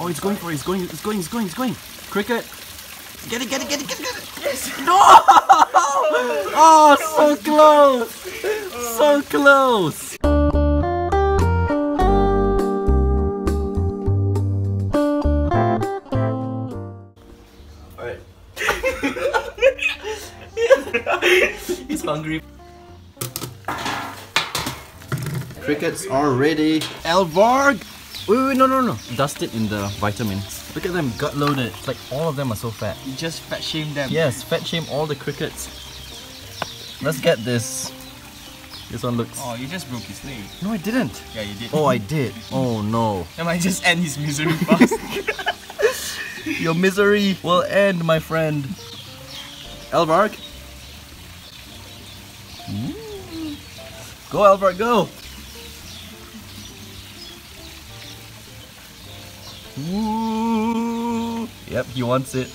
Oh, he's going for it. He's going. He's going. He's going. He's going. Cricket. Get it. Get it. Get it. Get it. Get it. Yes. No. Oh, so close. So close. Alright. He's hungry. Crickets are ready. Elvarg! Wait, wait, no, no, no. Dust it in the vitamins. Look at them, gut loaded. Like all of them are so fat. You just fat shame them. Yes, fat shame all the crickets. Let's get this. This one looks. Oh, you just broke his leg. No, I didn't. Yeah, you did. Oh, I did. Oh no. Am I just end his misery fast. Your misery will end, my friend. Elvarg. Ooh. Mm. Go, Elvarg, go. Woo. Yep, he wants it.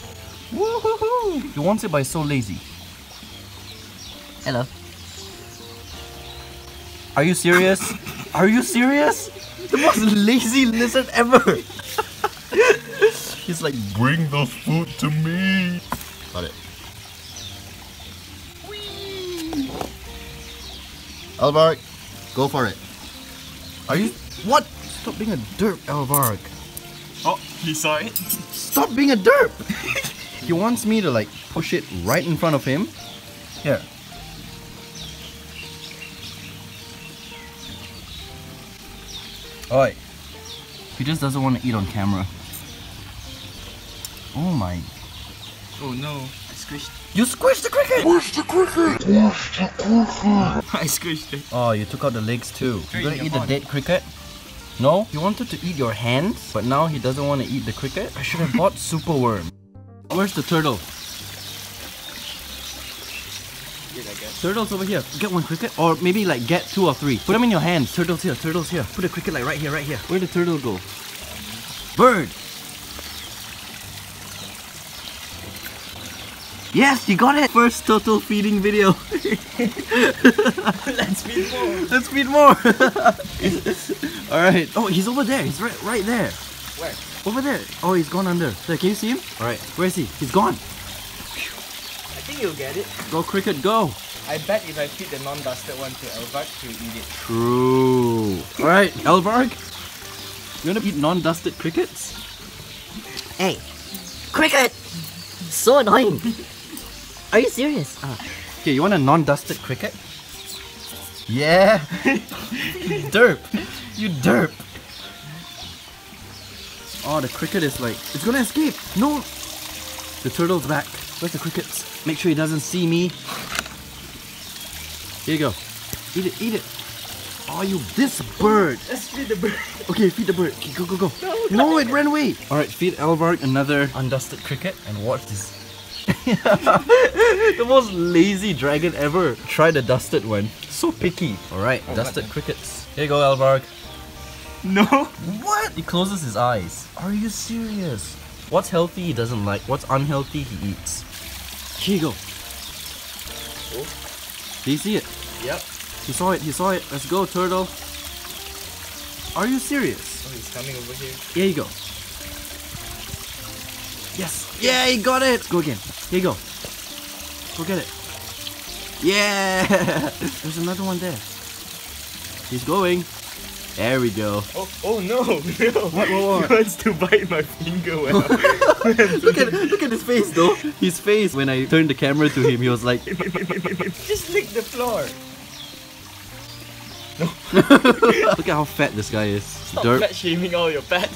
He wants it, but he's so lazy. Hello. Are you serious? Are you serious? The most lazy lizard ever. He's like, bring the food to me. Got it. Elvarg, go for it. Are you? What? Stop being a derp, Elvarg. Oh, he saw it. Stop being a derp. he wants me to like push it right in front of him. Here. Oi. He just doesn't want to eat on camera. Oh my. Oh no, I squished. You squished the cricket! Whoosh the cricket! Squished the cricket! I squished it. Oh, you took out the legs too. You're gonna eat the dead cricket? No? He wanted to eat your hands, but now he doesn't want to eat the cricket? I should have bought super worm. Where's the turtle? Turtle's over here. Get one cricket. Or maybe like get two or three. Put them in your hands. Turtle's here, turtle's here. Put a cricket like right here, right here. Where'd the turtle go? Bird! Yes, you got it! First turtle feeding video. Let's feed more. Let's feed more. Alright. Oh, he's over there. He's right right there. Where? Over there. Oh, he's gone under. There, can you see him? Alright. Where is he? He's gone. I think you'll get it. Go cricket, go. I bet if I feed the non-dusted one to Elvarg, he'll eat it. True. Alright, Elvarg. You wanna eat non-dusted crickets? Hey, cricket! So annoying. Are you serious? Ah, Okay, you want a non-dusted cricket? Yeah. derp. You derp. Oh, the cricket is like, it's gonna escape. No. The turtle's back. Where's the crickets? Make sure he doesn't see me. Here you go. Eat it, eat it. Oh, you, this bird. Let's feed the bird. Okay, feed the bird. Okay, go, go, go. No, no it ran away. All right, feed Elvarg another undusted cricket and watch this. the most lazy dragon ever. Try the dusted one. So picky. All right, Oh, dusted crickets. Here you go, Elvarg. No. What? He closes his eyes. Are you serious? What's healthy he doesn't like. What's unhealthy he eats. Here you go. Oh. Do you see it? Yep. He saw it. He saw it. Let's go, turtle. Are you serious? Oh, he's coming over here. Here you go. Yes. Yeah, he got it. Go again. Here you go. Go get it. Yeah. There's another one there. He's going. There we go. Oh, oh no, no. What, what, what? He wants to bite my finger look at look at his face though. His face when I turned the camera to him, he was like, Just lick the floor. No. look at how fat this guy is. Stop Derp. fat shaming all your pets.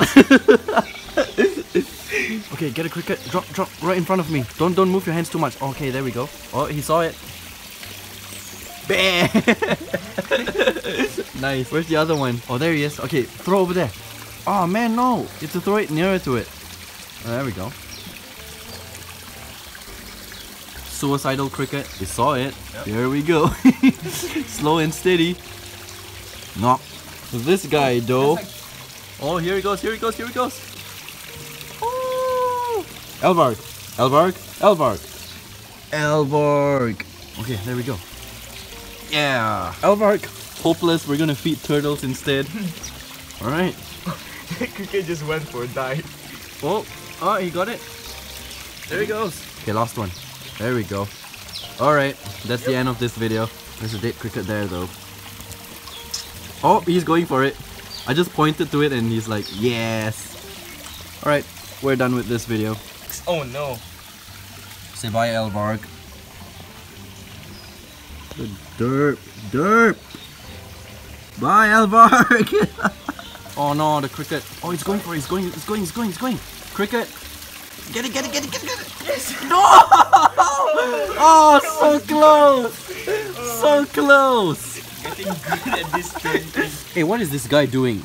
Okay, get a cricket. Drop, drop right in front of me. Don't, don't move your hands too much. Okay, there we go. Oh, he saw it. Bam! nice. Where's the other one? Oh, there he is. Okay, throw over there. Oh man, no! You have to throw it nearer to it. Oh, there we go. Suicidal cricket. We saw it. Yep. There we go. Slow and steady. Knock. This guy though. Oh, here he goes. Here he goes. Here he goes. Oh. Elvarg. Elvarg. Elvarg. Elvarg. Okay, there we go. Yeah. Elvarg. Hopeless. We're gonna feed turtles instead. All right. Cricket just went for a dive. Oh, oh, he got it. There he goes. Okay, last one. There we go. Alright, that's the end of this video. There's a dead cricket there though. Oh, he's going for it. I just pointed to it and he's like, yes. Alright, we're done with this video. Oh no. Say bye, Elvarg. The derp, derp. Bye, Elvarg. oh no, the cricket. Oh, he's going for it. He's going. He's going. He's going. He's going. Cricket. Get it. Get it. Get it. Get it. Get it. Yes. No. Oh, so close. So close. Getting good at this thing. Hey, what is this guy doing?